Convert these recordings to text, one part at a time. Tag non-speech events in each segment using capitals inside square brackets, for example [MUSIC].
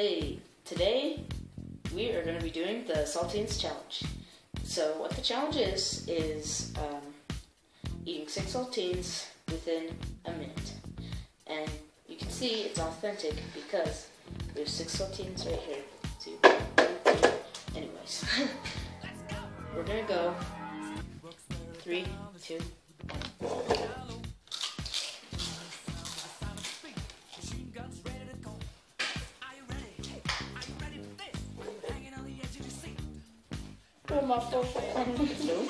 Hey, today we are going to be doing the Saltines Challenge. So, what the challenge is, is um, eating six saltines within a minute. And you can see it's authentic because there's six saltines right here. Two, three. Anyways, [LAUGHS] we're going to go three, two, one. Oh, my Two.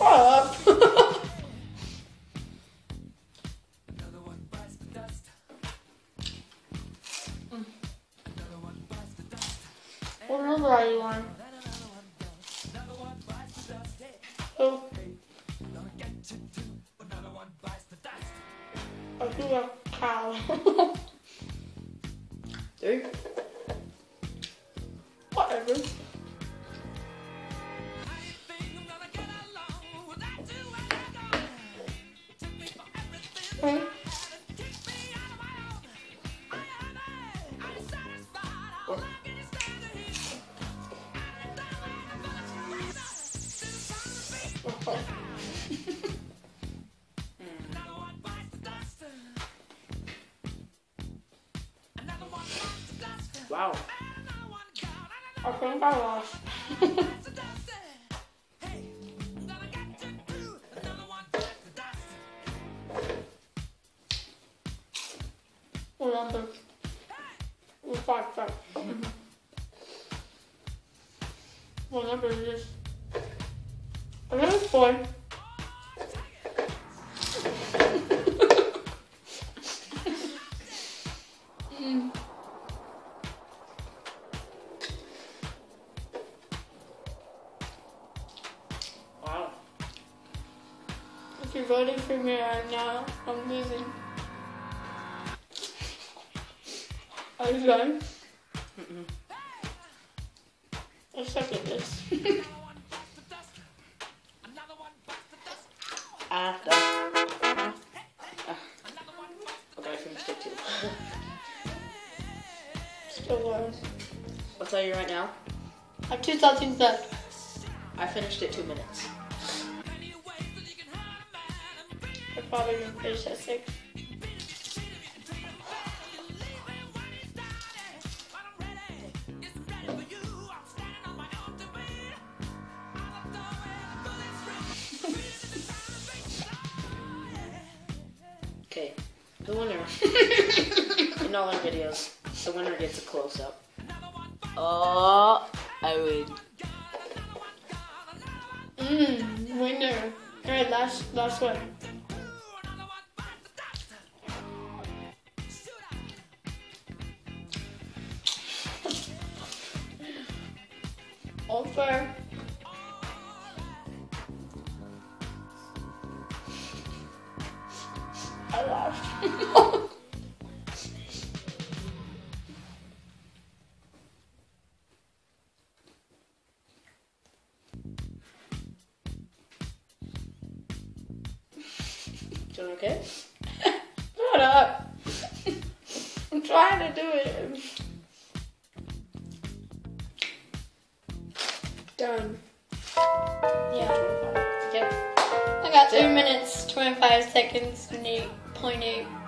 Up. [LAUGHS] What number are you on? Oh. I think a cow. Whatever. Wow. I think I lost. [LAUGHS] number? Five, five. What number is this? I think it's four. Mm. Wow. If you're voting for me right now, I'm losing. Are you done? Mm-mm. I suck at this. [LAUGHS] Ah, done. Ah. Ah. Okay, I finished it too. [LAUGHS] Still low. I'll tell you right now, I have two saltines left. I finished it two minutes. I'm probably gonna finish at six. Okay, the winner. [LAUGHS] In all our videos, the winner gets a close up. Oh, I win. Mmm, winner. Alright, last last one. Over. I. Doing okay? Shut up. [LAUGHS] I'm trying to do it. Done. Yeah. Okay. I got 3 minutes, 25 seconds, and 0.8